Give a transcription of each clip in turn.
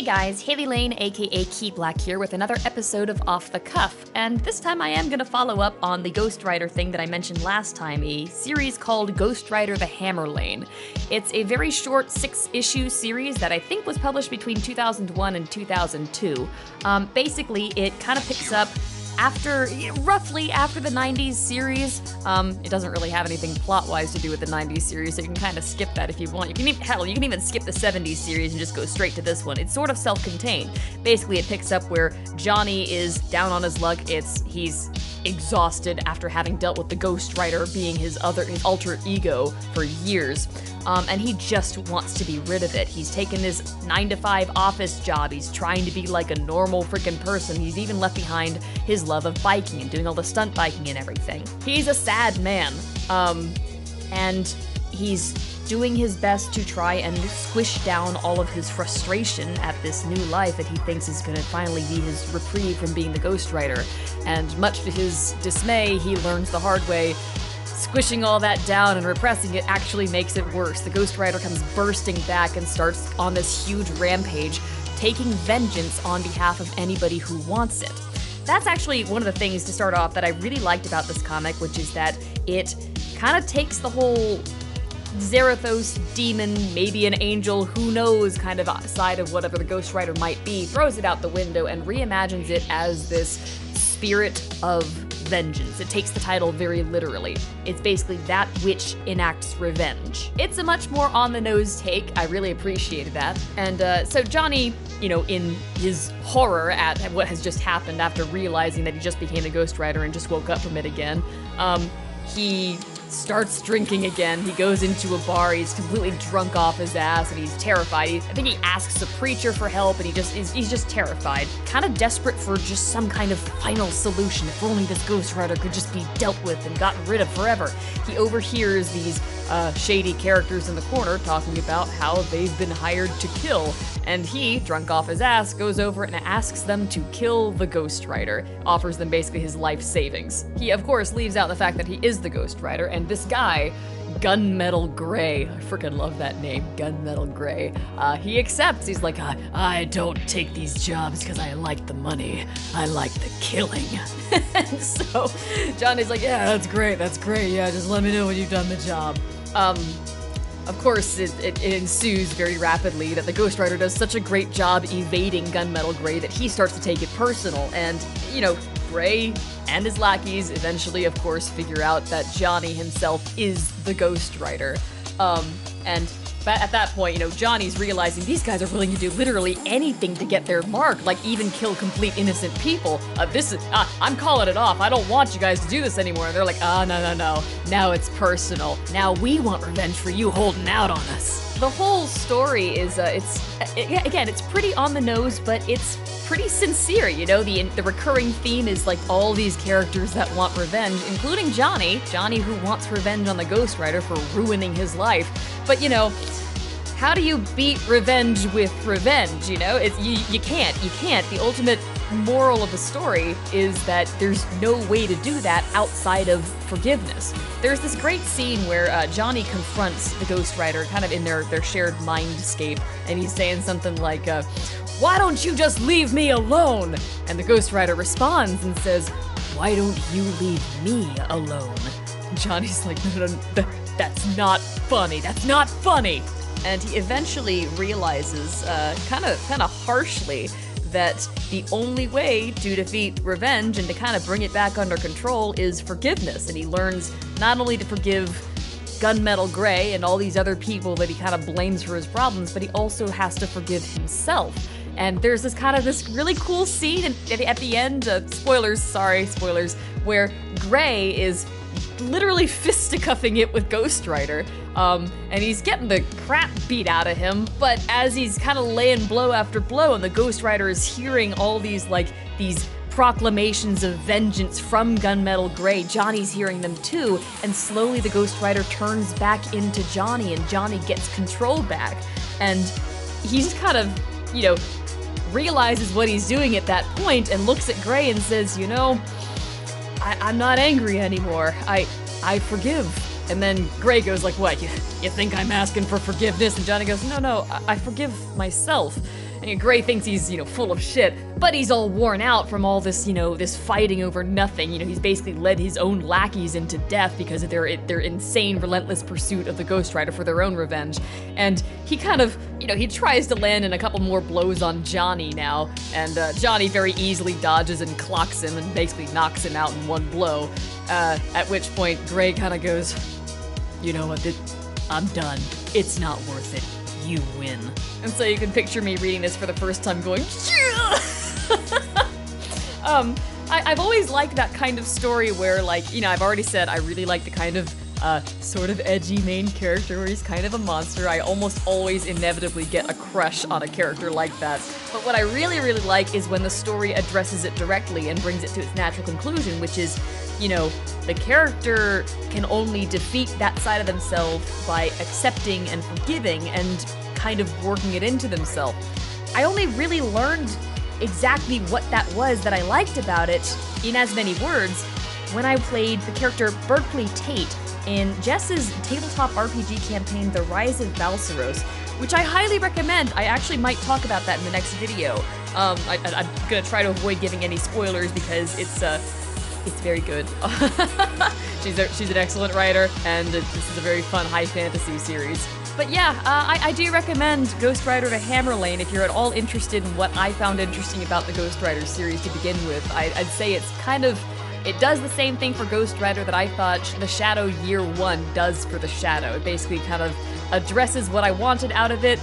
Hey guys, Hailey Lain, aka Key Black here with another episode of Off the Cuff. And this time I am going to follow up on the Ghost Rider thing that I mentioned last time, a series called Ghost Rider the Hammer Lane. It's a very short six issue series that I think was published between 2001 and 2002. Um, basically, it kind of picks up after roughly after the 90s series. Um, it doesn't really have anything plot wise to do with the 90s series so you can kind of skip that if you want. You can even hell you can even skip the 70s series and just go straight to this one. It's sort of self-contained. Basically it picks up where johnny is down on his luck. It's he's exhausted after having dealt with the Ghost Rider being his other his alter ego for years. Um, and he just wants to be rid of it. He's taken this nine to five office job. He's trying to be like a normal freaking person. He's even left behind his love of biking and doing all the stunt biking and everything. He's a sad man. Um, and he's doing his best to try and squish down all of his frustration at this new life that he thinks is going to finally be his reprieve from being the Ghost Rider. And much to his dismay, he learns the hard way squishing all that down and repressing it actually makes it worse. The Ghost Rider comes bursting back and starts on this huge rampage, taking vengeance on behalf of anybody who wants it. That's actually one of the things to start off that I really liked about this comic, which is that it kind of takes the whole Zarathos demon, maybe an angel, who knows, kind of side of whatever the Ghost Rider might be, throws it out the window and reimagines it as this spirit of vengeance. It takes the title very literally. It's basically that which enacts revenge. It's a much more on the nose take. I really appreciated that. And uh, so Johnny, you know, in his horror at what has just happened after realizing that he just became a Ghost Rider and just woke up from it again, um, he starts drinking again. He goes into a bar. He's completely drunk off his ass, and he's terrified. He, I think he asks a preacher for help, and he just he's, he's just terrified, kind of desperate for just some kind of final solution. If only this Ghost Rider could just be dealt with and gotten rid of forever. He overhears these uh, shady characters in the corner talking about how they've been hired to kill, and he, drunk off his ass, goes over and asks them to kill the Ghost Rider. Offers them basically his life savings. He, of course, leaves out the fact that he is the Ghost Rider, and this guy, Gunmetal Gray, I freaking love that name, Gunmetal Gray. Uh, he accepts. He's like, I, I don't take these jobs because I like the money. I like the killing. and so Johnny's like, yeah, that's great. That's great. Yeah, just let me know when you've done the job. Um, of course, it, it, it, ensues very rapidly that the Ghost Rider does such a great job evading Gunmetal Gray that he starts to take it personal. And, you know, Gray and his lackeys eventually, of course, figure out that Johnny himself is the Ghost Rider. Um, and at that point, you know, Johnny's realizing these guys are willing to do literally anything to get their mark, like even kill complete innocent people. Uh, this is, uh, I'm calling it off. I don't want you guys to do this anymore. And they're like, oh, no, no, no. Now it's personal. Now we want revenge for you holding out on us. The whole story is, uh, it's, uh, again, it's pretty on the nose, but it's pretty sincere. You know, the the recurring theme is like all these characters that want revenge, including Johnny. Johnny who wants revenge on the Ghost Rider for ruining his life. But you know, how do you beat revenge with revenge? You know, it's you, you can't. You can't. The ultimate moral of the story is that there's no way to do that outside of forgiveness. There's this great scene where uh, Johnny confronts the Ghost Rider, kind of in their their shared mindscape, and he's saying something like, uh, "Why don't you just leave me alone?" And the Ghost Rider responds and says, "Why don't you leave me alone?" Johnny's like, that's not funny. That's not funny. And he eventually realizes, kind of, kind of harshly, that the only way to defeat revenge and to kind of bring it back under control is forgiveness. And he learns not only to forgive Gunmetal Gray and all these other people that he kind of blames for his problems, but he also has to forgive himself. And there's this kind of this really cool scene at the end, uh, spoilers, sorry, spoilers, where Gray is literally fisticuffing it with Ghost Rider. Um, and he's getting the crap beat out of him, but as he's kind of laying blow after blow, and the Ghost Rider is hearing all these, like, these proclamations of vengeance from Gunmetal Gray, Johnny's hearing them too, and slowly the Ghost Rider turns back into Johnny, and Johnny gets control back. And he's kind of, you know, realizes what he's doing at that point and looks at Gray and says, you know, I, am not angry anymore. I I forgive. And then Gray goes like, what? You, you think I'm asking for forgiveness? And Johnny goes, no, no, I, I forgive myself. And Gray thinks he's, you know, full of shit, but he's all worn out from all this, you know, this fighting over nothing. You know, he's basically led his own lackeys into death because of their their insane, relentless pursuit of the Ghost Rider for their own revenge. And he kind of, you know, he tries to land in a couple more blows on Johnny now, and uh, Johnny very easily dodges and clocks him and basically knocks him out in one blow. Uh, at which point, Gray kind of goes, "You know what? I'm done. It's not worth it. You win." And so you can picture me reading this for the first time, going, "Yeah." um, I, have always liked that kind of story where, like, you know, I've already said I really like the kind of uh, sort of edgy main character where he's kind of a monster. I almost always inevitably get a crush on a character like that. But what I really, really like is when the story addresses it directly and brings it to its natural conclusion, which is, you know, the character can only defeat that side of themselves by accepting and forgiving and kind of working it into themselves. I only really learned exactly what that was that I liked about it in as many words when I played the character Berkeley Tate in Jess's tabletop RPG campaign, The Rise of Balceros, which I highly recommend. I actually might talk about that in the next video. Um, I, am gonna try to avoid giving any spoilers because it's uh, it's very good. she's a, she's an excellent writer, and this is a very fun high fantasy series. But yeah, uh, I, I, do recommend Ghost Rider to Hammer Lane if you're at all interested in what I found interesting about the Ghost Rider series to begin with. I, I'd say it's kind of it does the same thing for Ghost Rider that I thought the Shadow Year One does for the Shadow. It basically kind of addresses what I wanted out of it,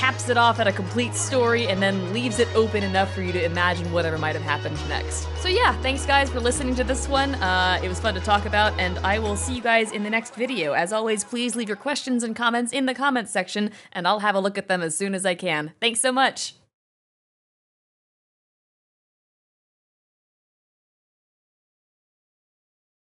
caps it off at a complete story, and then leaves it open enough for you to imagine whatever might have happened next. So yeah, thanks guys for listening to this one. Uh, it was fun to talk about, and I will see you guys in the next video. As always, please leave your questions and comments in the comments section, and I'll have a look at them as soon as I can. Thanks so much!